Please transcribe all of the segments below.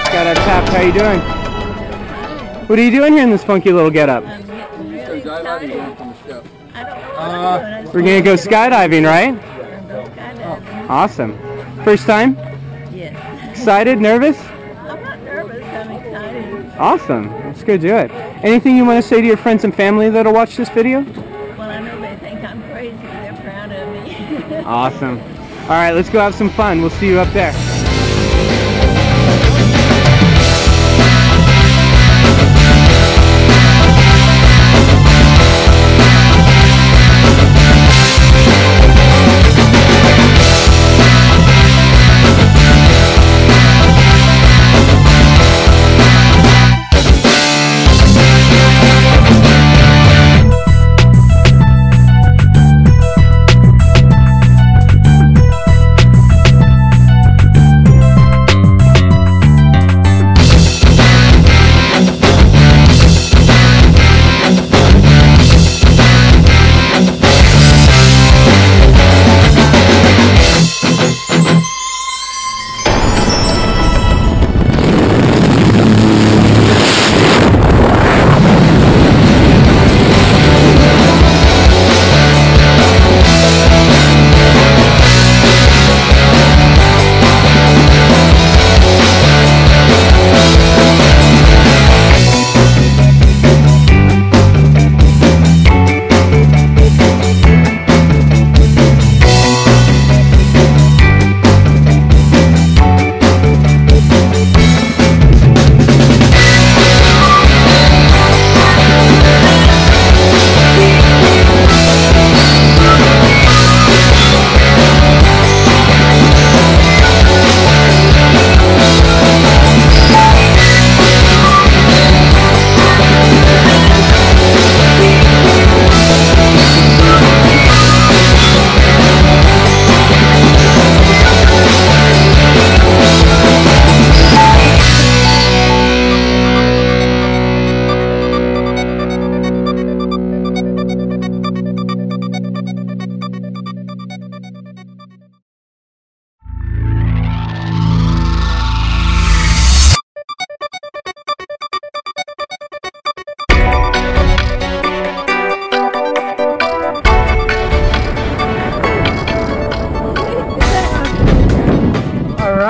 How you doing? What are you doing here in this funky little getup? I'm getting really excited. I don't know what Uh, We're gonna go skydiving, right? I'm going to go skydiving. Awesome. First time? Yes. Excited? Nervous? I'm not nervous. I'm excited. Awesome. Let's go do it. Anything you want to say to your friends and family that'll watch this video? Well, I know they think I'm crazy. They're proud of me. Awesome. All right, let's go have some fun. We'll see you up there.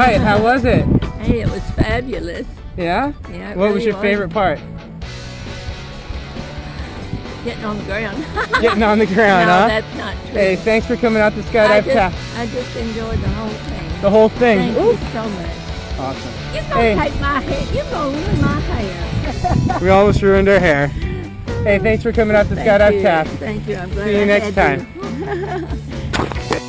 Right, how was it? hey, it was fabulous. Yeah? Yeah. What was really your favorite part? Getting on the ground. Getting on the ground, no, huh? that's not true. Hey, thanks for coming out to Skydive just, I just enjoyed the whole thing. The whole thing. Thank Ooh, you so much. awesome. You're gonna Hey. take my hair. You're gonna ruin my hair. We almost ruined our hair. Hey, thanks for coming out to Skydive you. Thank you. I'm glad See you I next you.